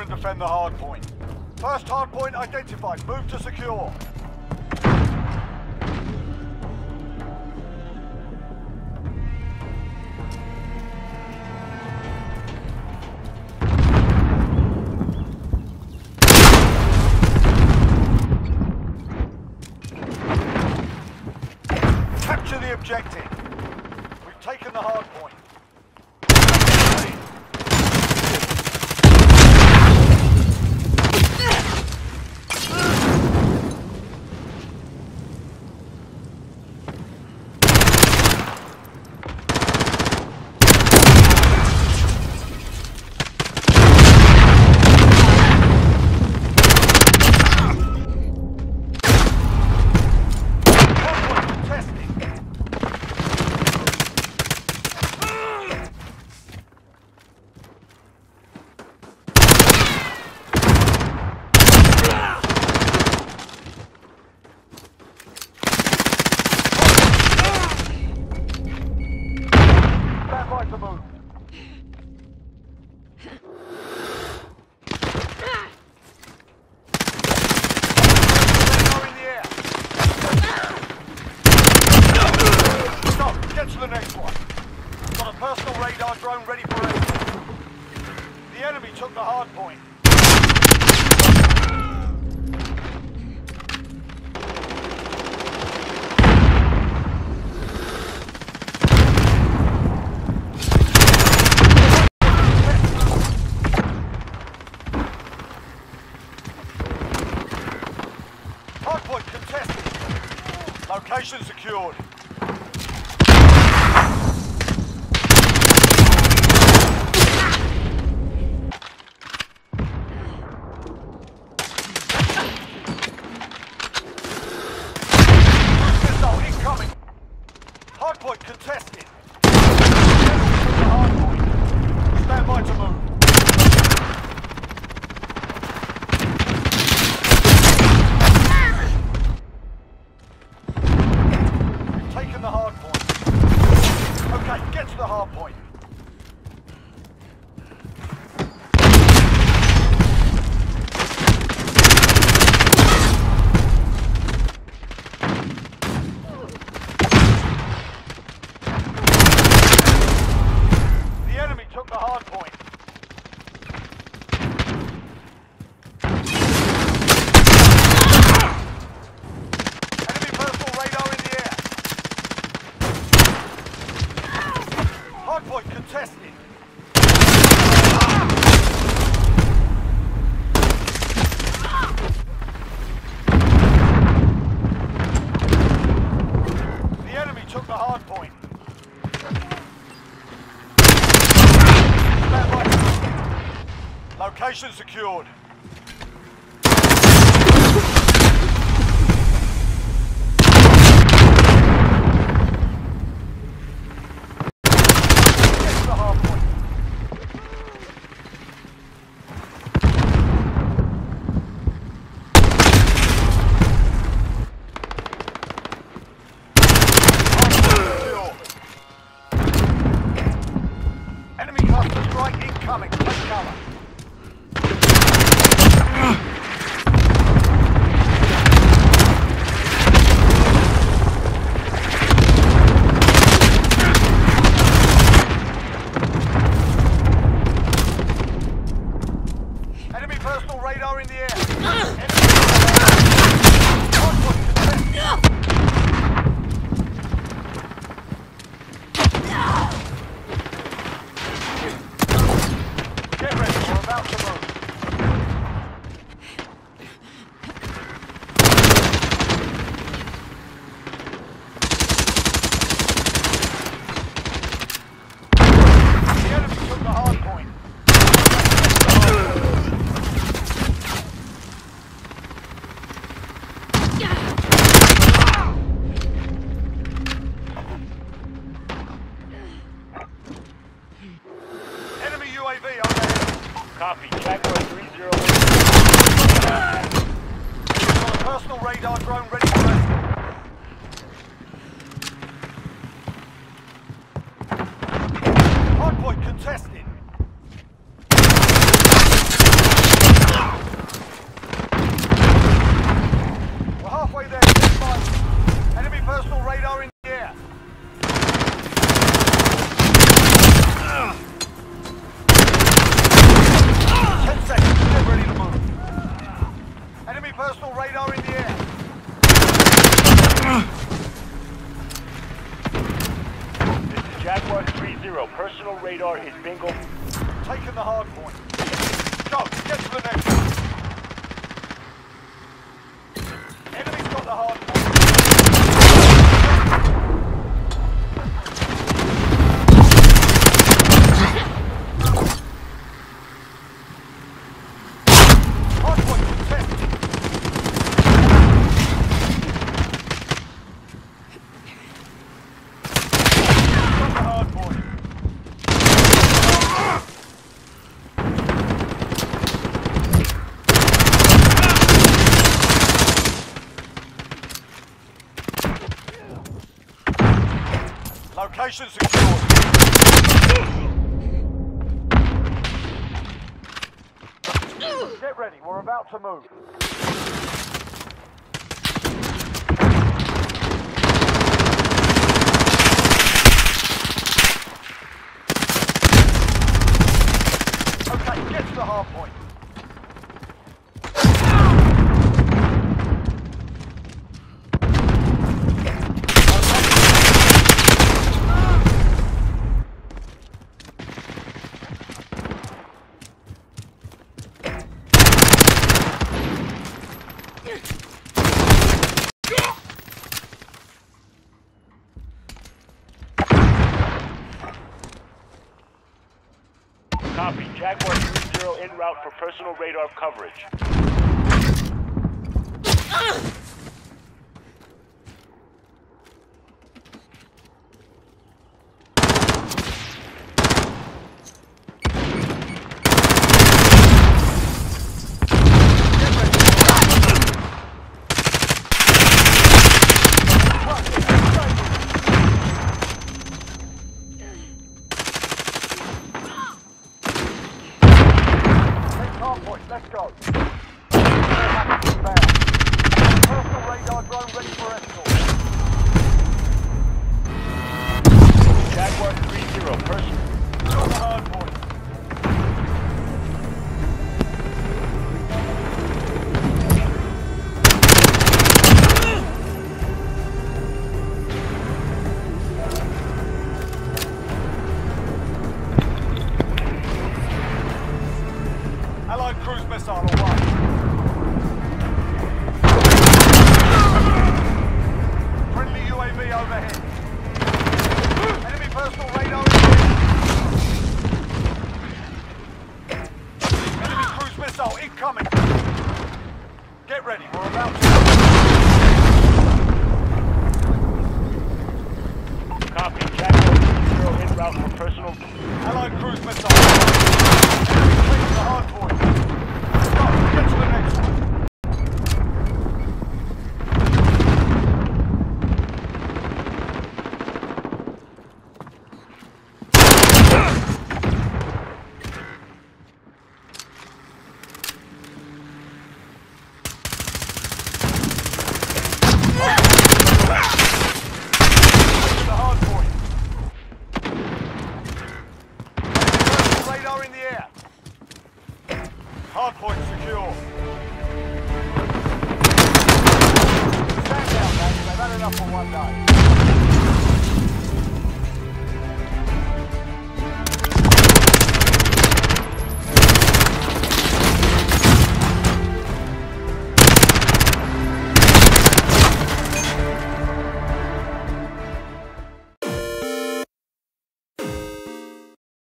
and defend the hard point. First hard point identified. Move to secure. Stop. Get to the next one. Got a personal radar drone ready for action. The enemy took the hard point. Hardpoint contested. Location secured. Hardpoint contested. Hardpoint. Stand by to move. Taken the hard point. Okay, get to the hard point. The enemy took the hard point. Enemy personal radar in the air. Hardpoint contested. The enemy took the hard point. Stand by. Location secured. Get to the hard point. Hard point secure. Enemy cluster strike incoming. Take cover. Enemy personal radar in the air. Enemy Hardpoint contested. Get ready, we're about to move. The enemy took the hard point. Enemy UAV overhead. Copy. Jaguar 308. Got personal radar drone ready for action. Hardpoint contested. One three zero. Personal radar is bingo. Taking the hard point. Go, get to the next one. Location secured. Get ready, we're about to move. Okay, get to the hard point. Copy. Jaguar 3-0 en route for personal radar coverage. Take hard point, let's go. Personal radar drone ready for escort. 3-0, person. Allied cruise missile incoming. Get ready, we're about to... Copy. Jaguar 3-0 en route for personal... Allied cruise missile.